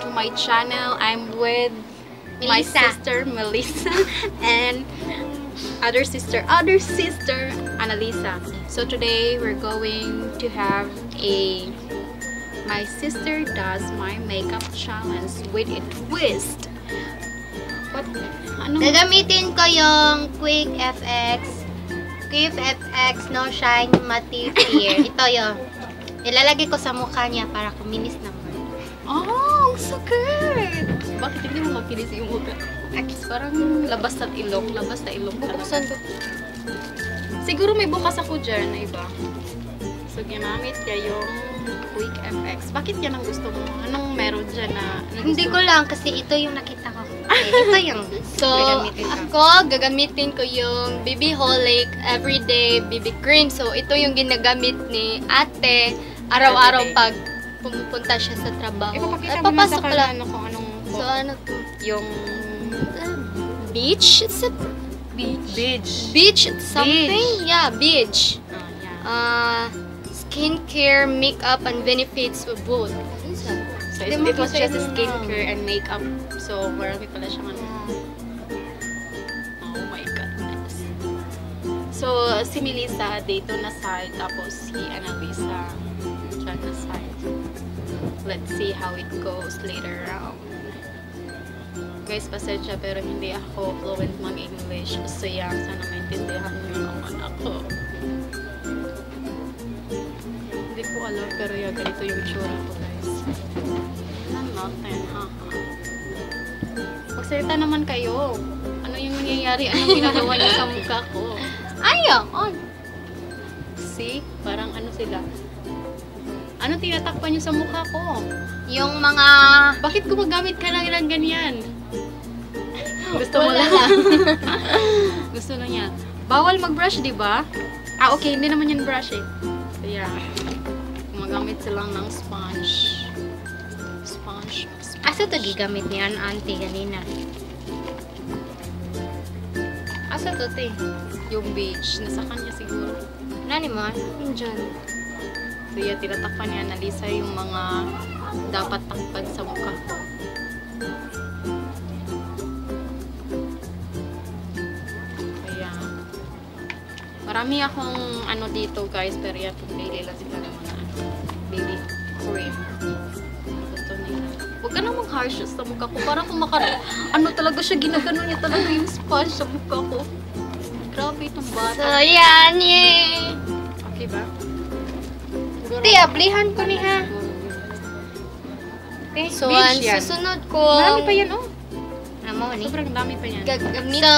to my channel. I'm with my Melissa. sister Melissa and other sister, other sister Annalisa. So today we're going to have a my sister does my makeup challenge with a twist. What? Ano? Gagamitin ko yung Quick FX. Quick FX No Shine Matte Clear. Ito yung ilalagay ko sa mukha niya para kuminis naman. Oh, sakit! Bakit hindi mo makinis yung mukha? Akis, parang labas at ilong. Labas na ilong. Bubuksan ko. Siguro may bukas ako dyan na iba. So, ginamit niya yung Quick FX. Bakit yan ang gusto mo? Anong meron dyan na... Hindi ko lang kasi ito yung nakita ko. Eh, ito yung So, Gagamitin ako, gagamitin ko yung BB Holic Everyday BB Cream. So, ito yung ginagamit ni ate araw-araw pag pumupunta siya sa trabaho. Ipapakita Ay, mo na sa kanila kung anong... So, ano to? yung... Uh, beach? It's a Beach. Beach. beach something? Yeah, beach. Oh, yeah. Uh, skincare, makeup, and benefits of both. Ano? So, it, it was just a skincare and makeup. So, marami pala siyang ano. Oh my goodness. So, si Melissa dito na side, tapos si Annalisa dyan na side. Let's see how it goes later around. Guys, pasensya pero hindi ako fluent mag-English. So, yeah, sana maintindihan niyo naman ako. Hindi ko alam pero yeah, ganito yung tsura ko guys. Tingnan natin, ha? Magsalita naman kayo. Ano yung nangyayari? Anong ginagawa niyo sa mukha ko? Ayaw! Oh, See? Parang ano sila? Ano tinatakpan niyo sa mukha ko? yung mga... Bakit gumagamit ka lang ng ganyan? Gusto mo lang. Gusto lang niya. Bawal mag-brush, di ba? Ah, okay. Hindi naman yan brush eh. So, yeah. Gumagamit silang ng sponge. Sponge. sponge. Asa to gigamit ni an auntie kanina? Asa to te? Yung beach. Nasa kanya siguro. Nani mo? Diyan. So, tinatakpan niya na Lisa yung mga dapat takpan sa mukha. Kaya, marami akong ano dito guys, pero yan, pumili lang sila ng mga ano, baby cream. Gusto nila. Huwag ka namang harsh sa mukha ko. Parang kung maka, ano talaga siya, ginagano niya talaga yung sponge sa mukha ko. Grabe itong So, bata. yan, yay! Okay ba? Te, ablihan ko ni ha. Okay, So, ang susunod ko, Marami pa yan, oh. Amo ni. Sobrang dami pa yan. gagamitin, So,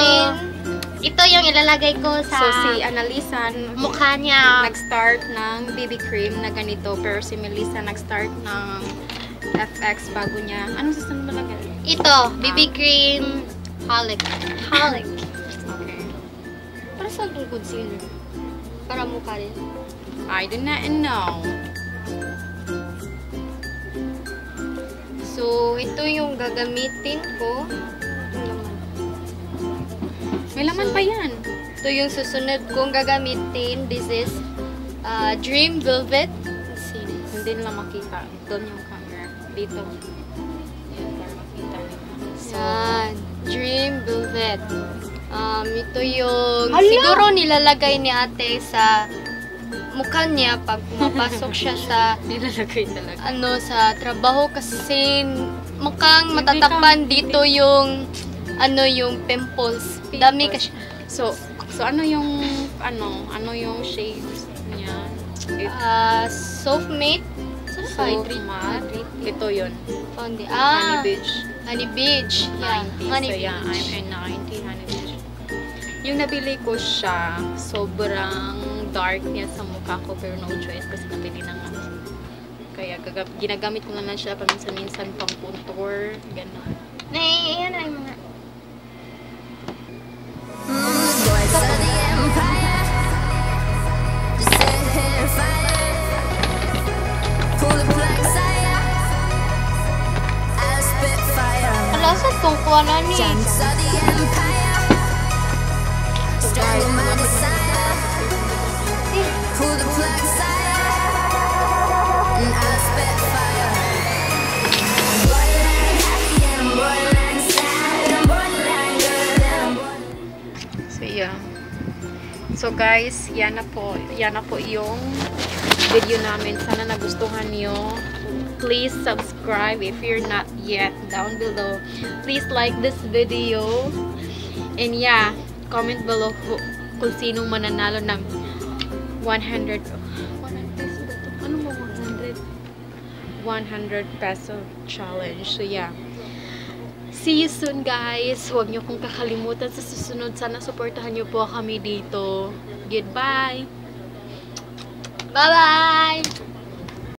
ito yung ilalagay ko sa So, si Annalisa mukha niya. nag-start ng BB cream na ganito, pero si Melissa nag-start ng FX bago niya. Anong susunod na lagay? Ito, BB cream. Holic. halik. Sa aking concealer. Para mukha rin. I do not know. So, ito yung gagamitin ko. May laman So, pa yan. Ito yung susunod kong gagamitin. This is uh, Dream Velvet. Hindi nila makita. Doon yung camera. Dito. Yan, para makita nila. So. Dream Velvet. Um, ito yung Hala! siguro nilalagay ni ate sa mukha niya pag pumapasok siya sa nilalagay talaga. ano sa trabaho kasi mukhang matatakpan dito yung ano yung pimples. Dami kasi. So, so ano yung, ano, ano yung shades niya? It, Uh, soft mate. so, Hydrate. matte. Ito yun. Fondi. Honey Ah, Beach. Honey Beach. Yeah, 90. Honey so, yeah, I'm Beach. in 90 Honey Beach. Yung nabili ko siya, sobrang dark niya sa mukha ko, pero no choice kasi nabili na nga. Kaya ginagamit ko na lang siya paminsan-minsan pang contour, gano'n. Nay, yan ay mga... Voice of the empire. Just Guys, my desire. Pull the plug, sire, and I'll spit fire. So, yeah. So, guys, yan na po. Yan na po yung video namin. Sana nagustuhan nyo please subscribe if you're not yet down below please like this video and yeah comment below who, kung sinong mananalo ng 100 100 peso ba to? Mo 100? 100 peso challenge. So yeah. See you soon guys. Huwag niyo kong kakalimutan sa susunod. Sana supportahan niyo po kami dito. Goodbye! Bye-bye!